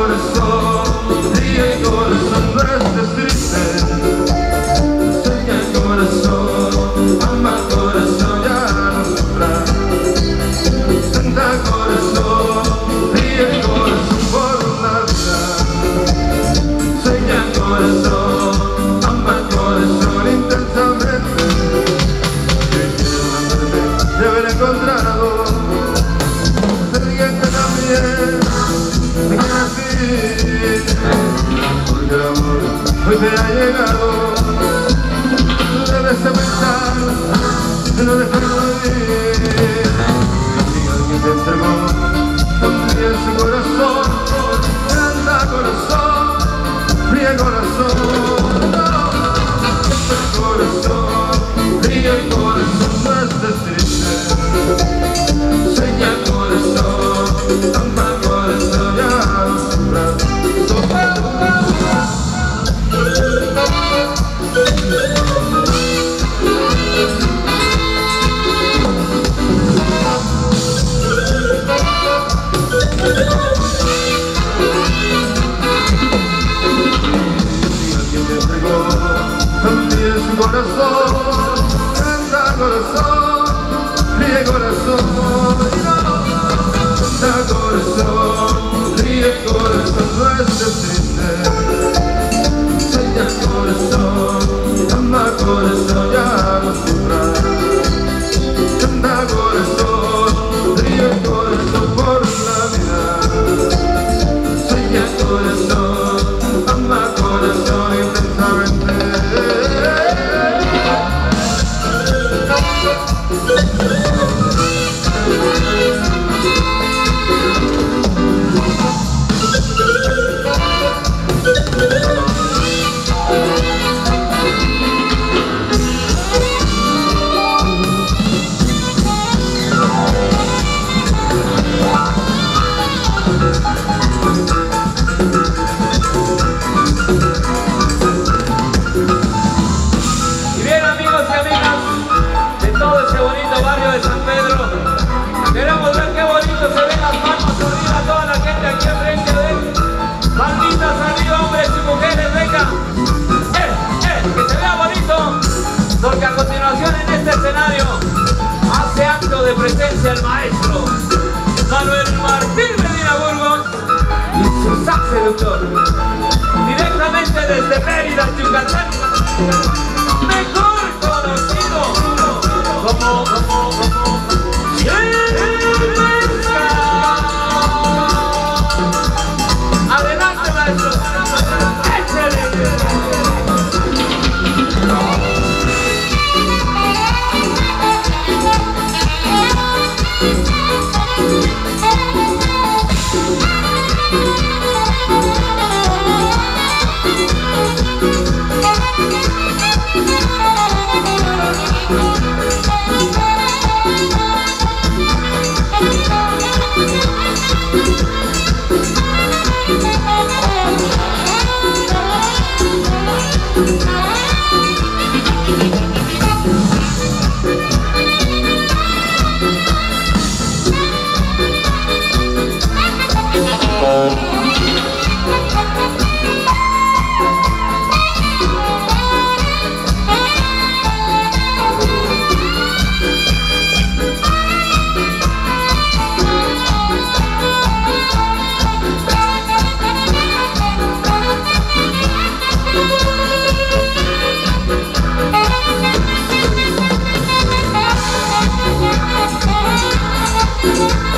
corazón, el corazón, no corazón, ama el corazón, ya no sufra. Senta corazón, ríe el corazón por una vida. Enseña el corazón, ama el corazón intensamente. Que quiero haberme, de haber encontrado. hoy te ha llegado cada coração. el maestro Manuel Martín Medina Burgos y su sacerdote directamente desde Mérida, Yucatán. Thank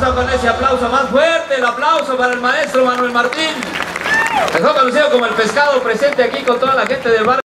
con ese aplauso más fuerte, el aplauso para el maestro Manuel Martín, mejor conocido como el pescado presente aquí con toda la gente del barrio.